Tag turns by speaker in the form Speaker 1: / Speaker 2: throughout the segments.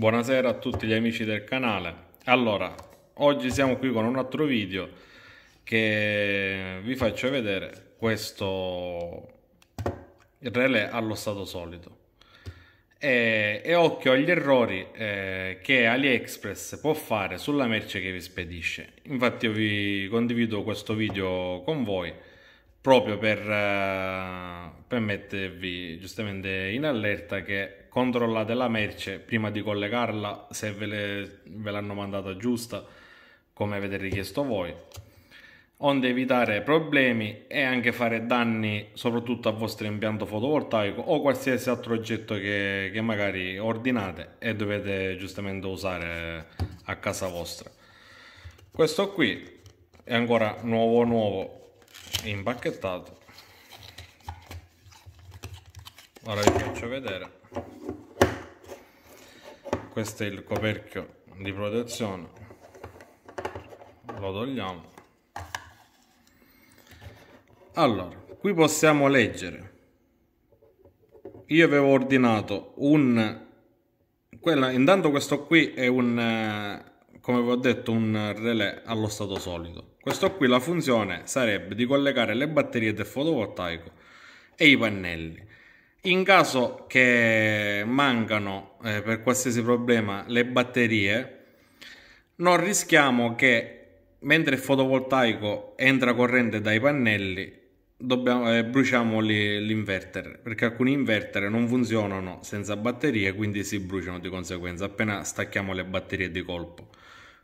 Speaker 1: Buonasera a tutti gli amici del canale. Allora, oggi siamo qui con un altro video che vi faccio vedere questo relè allo stato solido. E, e occhio agli errori eh, che AliExpress può fare sulla merce che vi spedisce. Infatti io vi condivido questo video con voi proprio per, eh, per mettervi giustamente in allerta che controllate la merce prima di collegarla se ve, le, ve l'hanno mandata giusta come avete richiesto voi. Onde evitare problemi e anche fare danni soprattutto al vostro impianto fotovoltaico o qualsiasi altro oggetto che, che magari ordinate e dovete giustamente usare a casa vostra. Questo qui è ancora nuovo nuovo impacchettato. Ora vi faccio vedere questo è il coperchio di protezione. Lo togliamo. Allora qui possiamo leggere. Io avevo ordinato un quella, intanto questo qui è un come vi ho detto un relè allo stato solido. Questo qui la funzione sarebbe di collegare le batterie del fotovoltaico e i pannelli in caso che mancano eh, per qualsiasi problema le batterie non rischiamo che mentre il fotovoltaico entra corrente dai pannelli dobbiamo, eh, bruciamo l'inverter perché alcuni inverter non funzionano senza batterie quindi si bruciano di conseguenza appena stacchiamo le batterie di colpo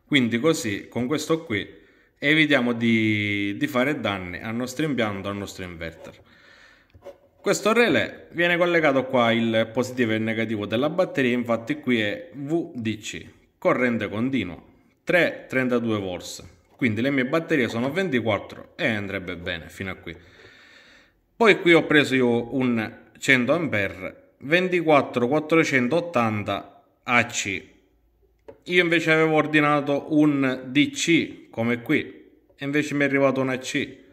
Speaker 1: quindi così con questo qui evitiamo di, di fare danni al nostro impianto, al nostro inverter. Questo relè viene collegato qua il positivo e il negativo della batteria, infatti qui è VDC, corrente continua, 332 volts. Quindi le mie batterie sono 24 e andrebbe bene fino a qui. Poi qui ho preso io un 100 A 24 480 AC io invece avevo ordinato un DC, come qui, e invece mi è arrivato un AC.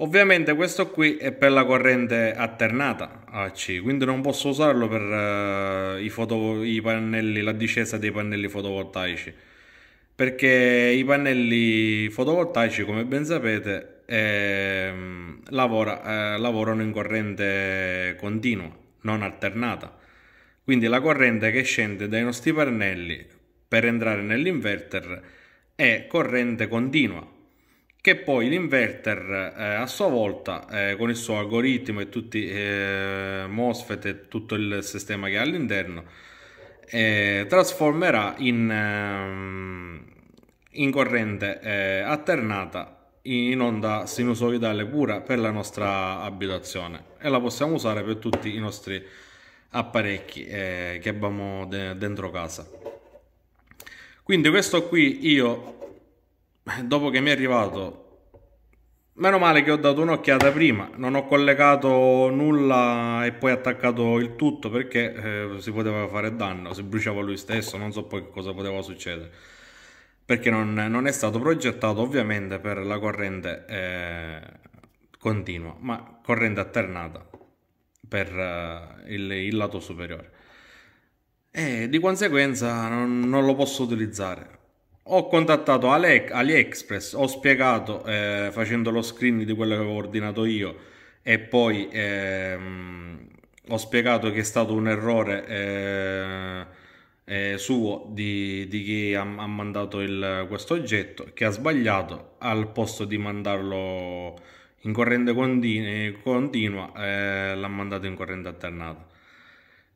Speaker 1: Ovviamente questo qui è per la corrente alternata AC, quindi non posso usarlo per uh, i, foto, i pannelli, la discesa dei pannelli fotovoltaici. Perché i pannelli fotovoltaici, come ben sapete, eh, lavora, eh, lavorano in corrente continua, non alternata. Quindi la corrente che scende dai nostri pannelli per entrare nell'inverter è corrente continua che poi l'inverter eh, a sua volta eh, con il suo algoritmo e tutti eh, MOSFET e tutto il sistema che ha all'interno eh, trasformerà in, ehm, in corrente eh, alternata in onda sinusoidale pura per la nostra abitazione. E la possiamo usare per tutti i nostri apparecchi eh, che abbiamo de dentro casa. Quindi questo qui io dopo che mi è arrivato meno male che ho dato un'occhiata prima. Non ho collegato nulla e poi attaccato il tutto perché eh, si poteva fare danno si bruciava lui stesso non so poi cosa poteva succedere. Perché non, non è stato progettato ovviamente per la corrente eh, continua ma corrente alternata per eh, il, il lato superiore. E di conseguenza non, non lo posso utilizzare. Ho contattato Ale, AliExpress, ho spiegato eh, facendo lo screen di quello che avevo ordinato io e poi ehm, ho spiegato che è stato un errore eh, eh, suo di, di chi ha, ha mandato il, questo oggetto che ha sbagliato al posto di mandarlo in corrente continua, continua eh, l'ha mandato in corrente alternata.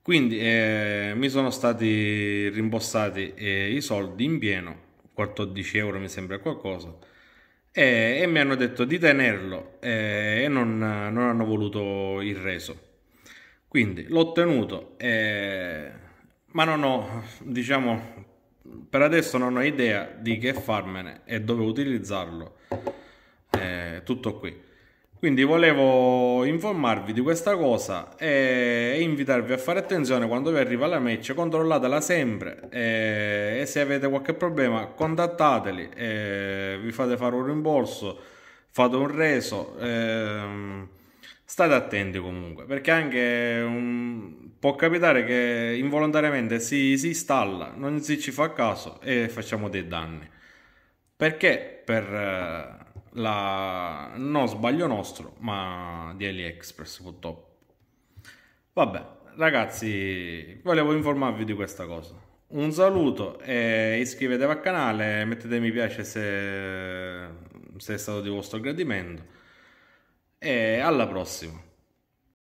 Speaker 1: Quindi eh, mi sono stati rimborsati eh, i soldi in pieno, 14 euro mi sembra qualcosa, e, e mi hanno detto di tenerlo eh, e non, non, hanno voluto il reso. Quindi l'ho tenuto, eh, ma non ho, diciamo, per adesso non ho idea di che farmene e dove utilizzarlo. Eh, tutto qui. Quindi volevo informarvi di questa cosa e invitarvi a fare attenzione quando vi arriva la match, controllatela sempre e, e se avete qualche problema contattateli, vi fate fare un rimborso, fate un reso, ehm, state attenti comunque, perché anche um, può capitare che involontariamente si, si installa, non si ci fa caso e facciamo dei danni. Perché per la... non sbaglio nostro, ma di AliExpress purtroppo. Vabbè, ragazzi, volevo informarvi di questa cosa. Un saluto e iscrivetevi al canale, mettete mi piace se, se è stato di vostro gradimento e alla prossima.